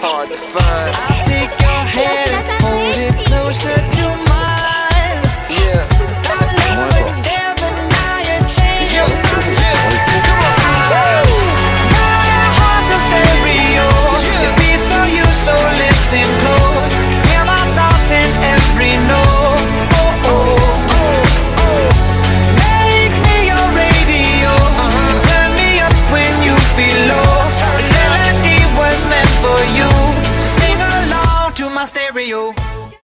hard to find. stereo.